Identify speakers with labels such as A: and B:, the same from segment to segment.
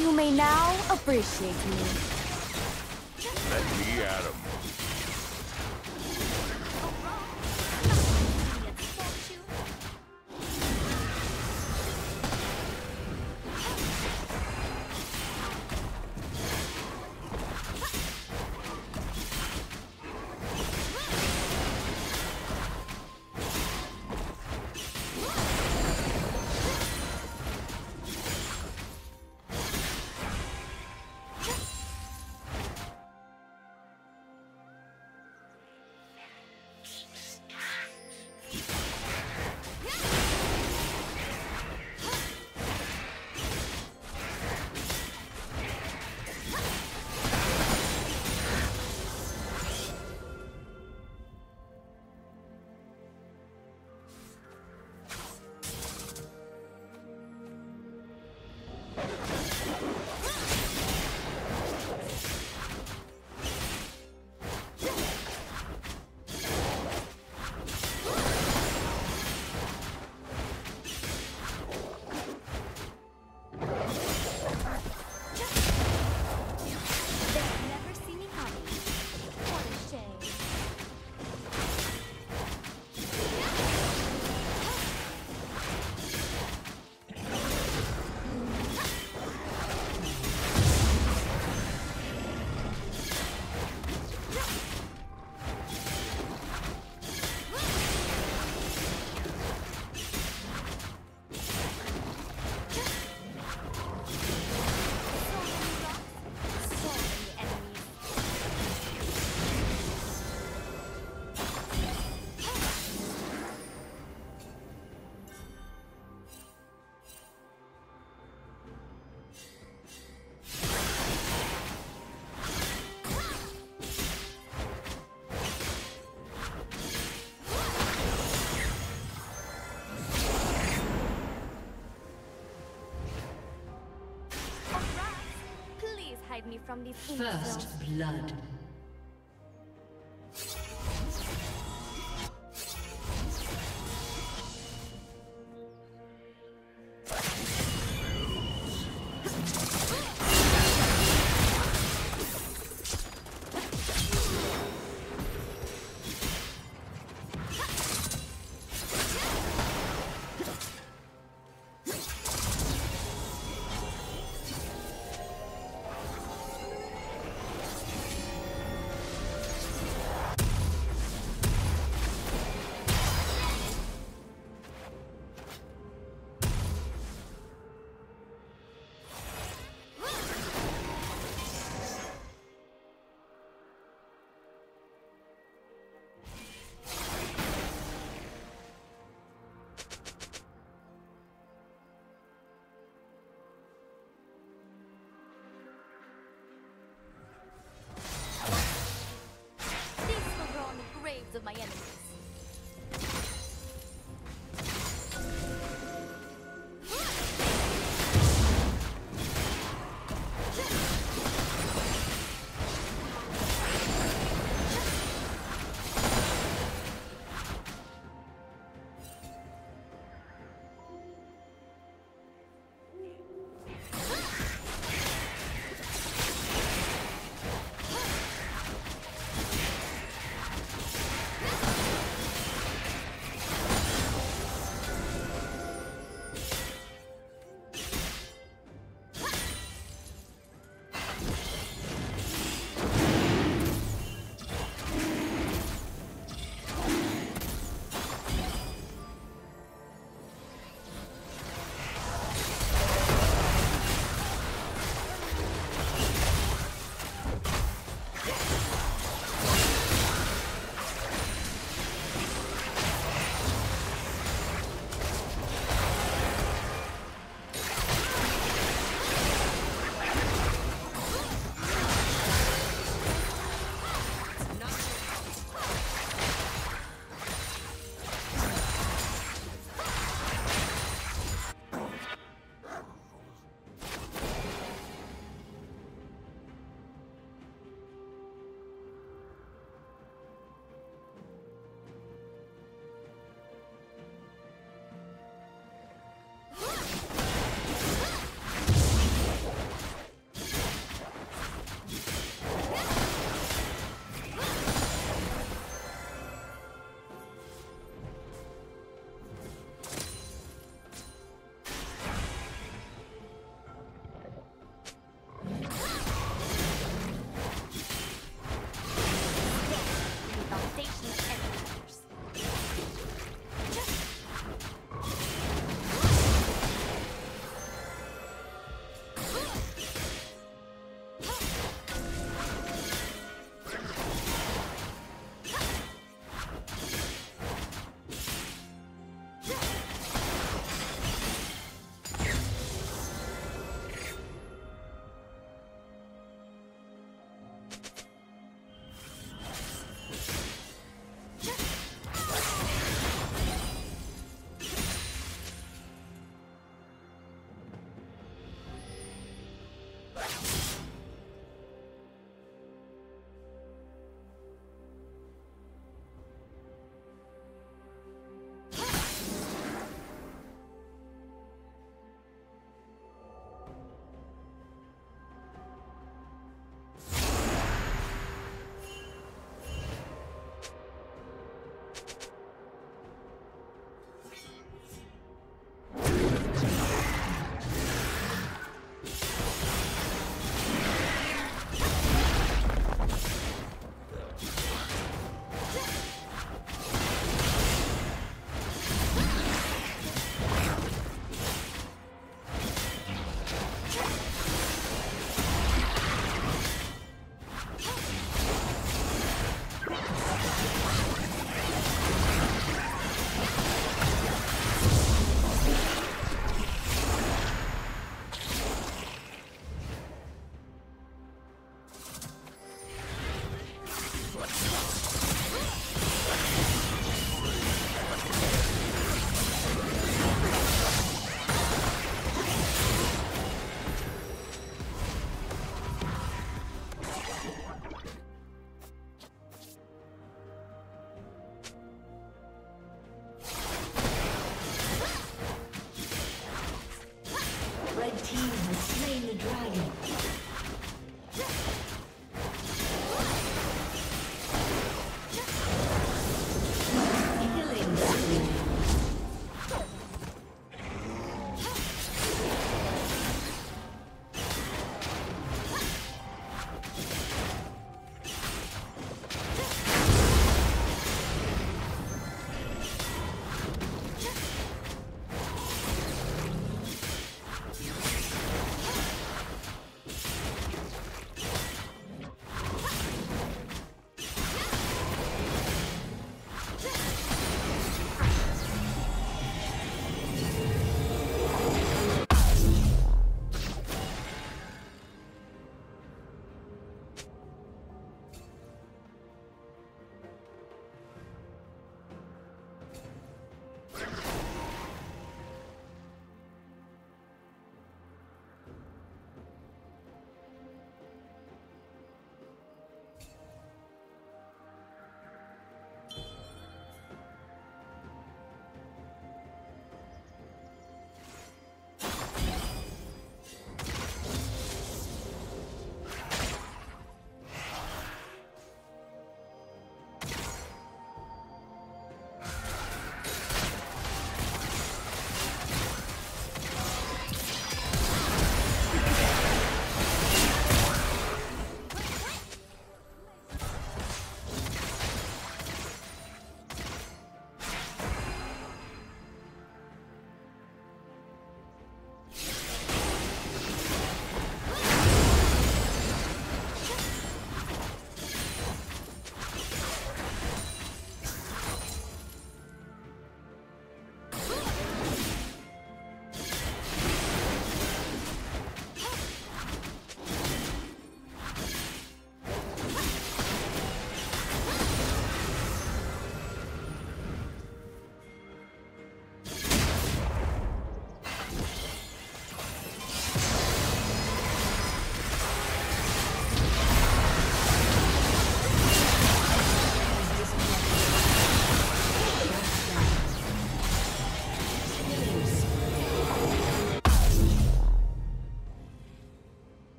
A: You may now appreciate me.
B: Let me at 'em.
A: Me from these
C: First blood.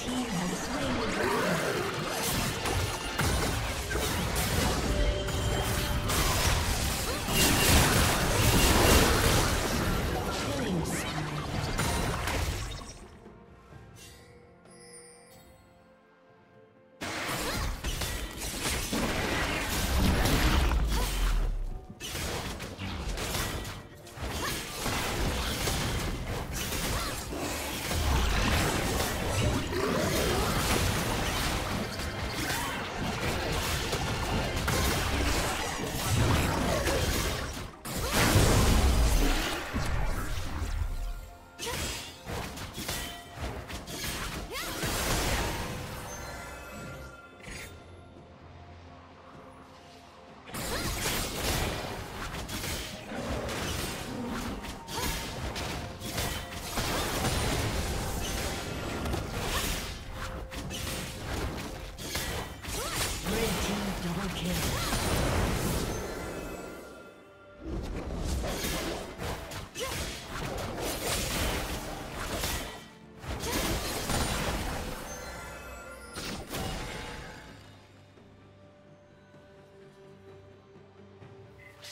C: Team has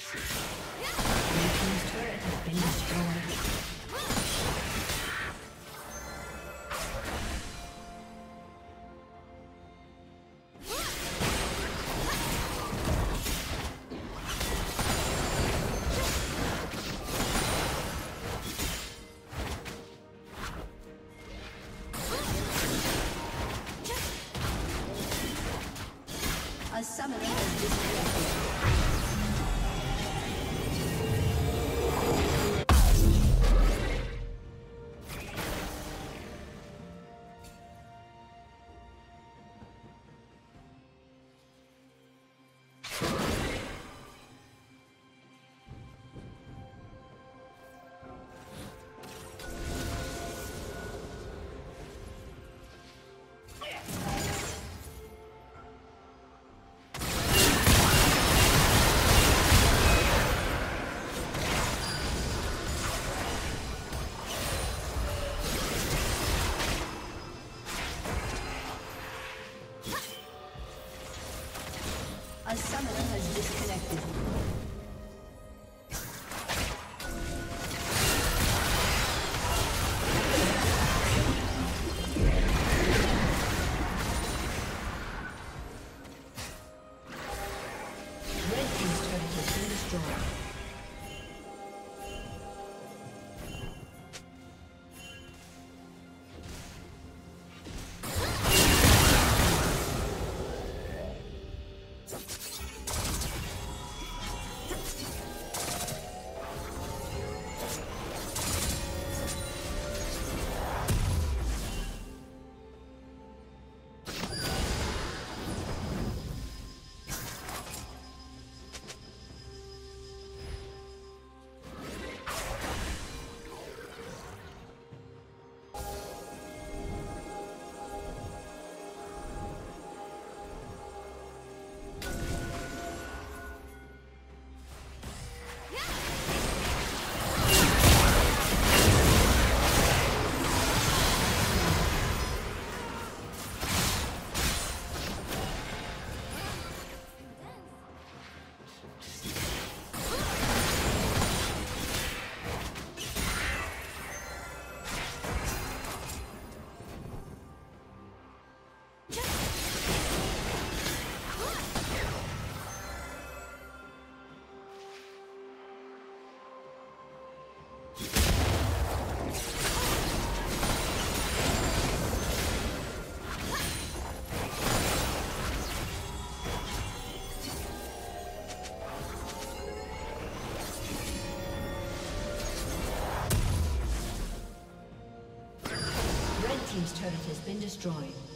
C: Shit. Destroyed. Been destroyed.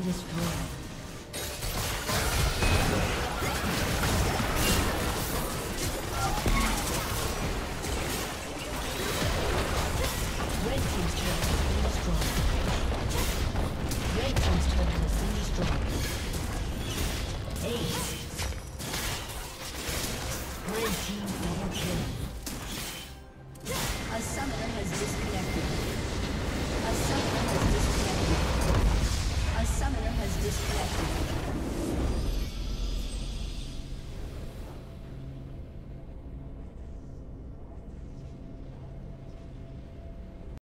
C: been destroyed.